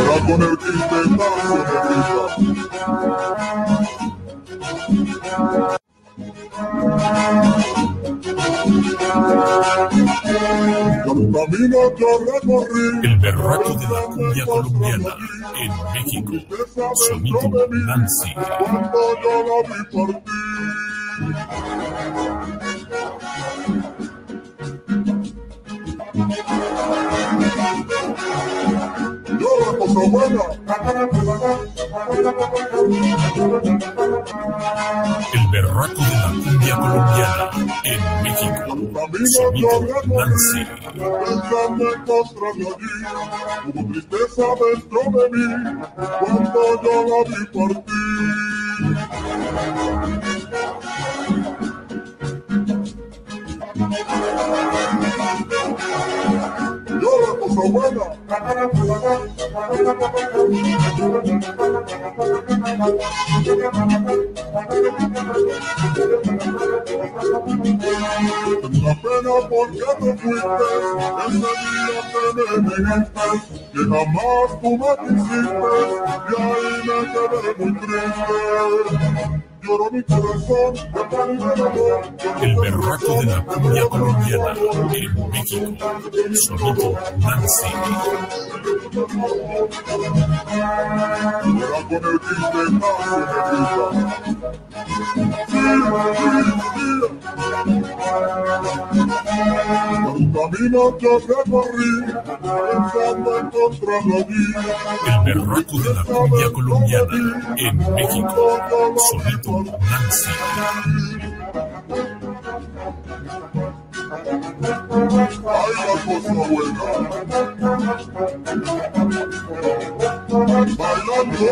Era con el que intentaste camino que recorrí. El berraco de la cumbia colombiana en México. Sonido Nancy. Cuando yo la vi. Yo la cosa buena. El berraco de la cumbia colombiana en México. Sonido Nancy. Pensando encontrarla allí, hubo tristeza dentro de mí cuando yo la vi partir. La pena porque te fuiste, ese día que me negaste, que jamás tú me quisiste, y ahí me quedé muy triste. El berraco de la cumbia colombiana en México. Sonido Nancy. El berraco de la cumbia colombiana en México. Nancy. Buena. Bailando.